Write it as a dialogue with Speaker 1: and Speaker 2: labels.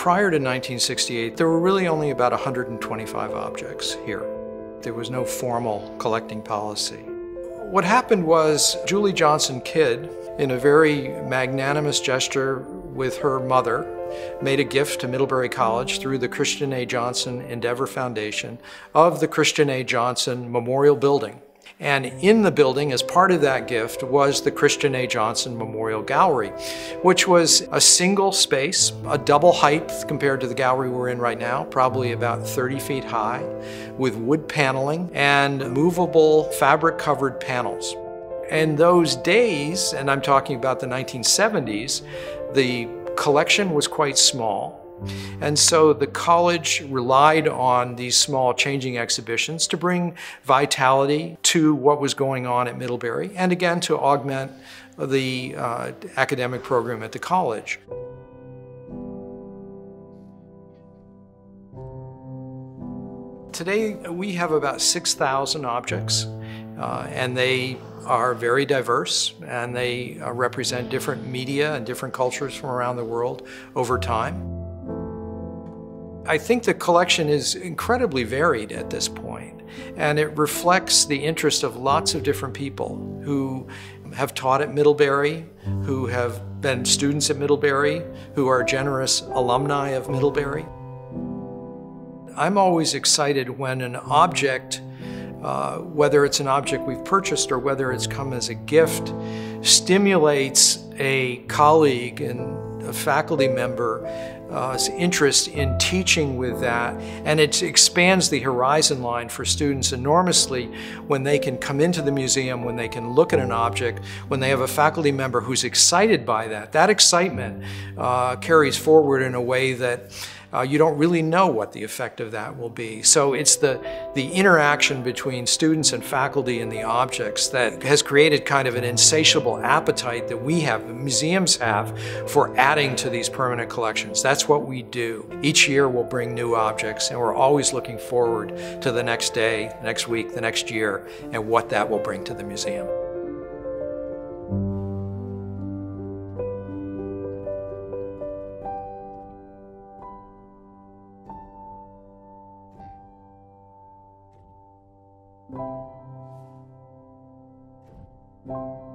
Speaker 1: Prior to 1968, there were really only about 125 objects here. There was no formal collecting policy. What happened was Julie Johnson Kidd, in a very magnanimous gesture with her mother, made a gift to Middlebury College through the Christian A. Johnson Endeavor Foundation of the Christian A. Johnson Memorial Building. And in the building, as part of that gift, was the Christian A. Johnson Memorial Gallery, which was a single space, a double height compared to the gallery we're in right now, probably about 30 feet high, with wood paneling and movable fabric covered panels. In those days, and I'm talking about the 1970s, the collection was quite small. And so the college relied on these small changing exhibitions to bring vitality to what was going on at Middlebury and again to augment the uh, academic program at the college. Today we have about 6,000 objects uh, and they are very diverse and they uh, represent different media and different cultures from around the world over time. I think the collection is incredibly varied at this point, and it reflects the interest of lots of different people who have taught at Middlebury, who have been students at Middlebury, who are generous alumni of Middlebury. I'm always excited when an object, uh, whether it's an object we've purchased or whether it's come as a gift, stimulates a colleague and a faculty member uh, interest in teaching with that, and it expands the horizon line for students enormously when they can come into the museum, when they can look at an object, when they have a faculty member who's excited by that. That excitement uh, carries forward in a way that uh, you don't really know what the effect of that will be. So it's the, the interaction between students and faculty and the objects that has created kind of an insatiable appetite that we have, the museums have, for adding to these permanent collections. That's what we do. Each year we'll bring new objects and we're always looking forward to the next day, next week, the next year, and what that will bring to the museum. Thank you.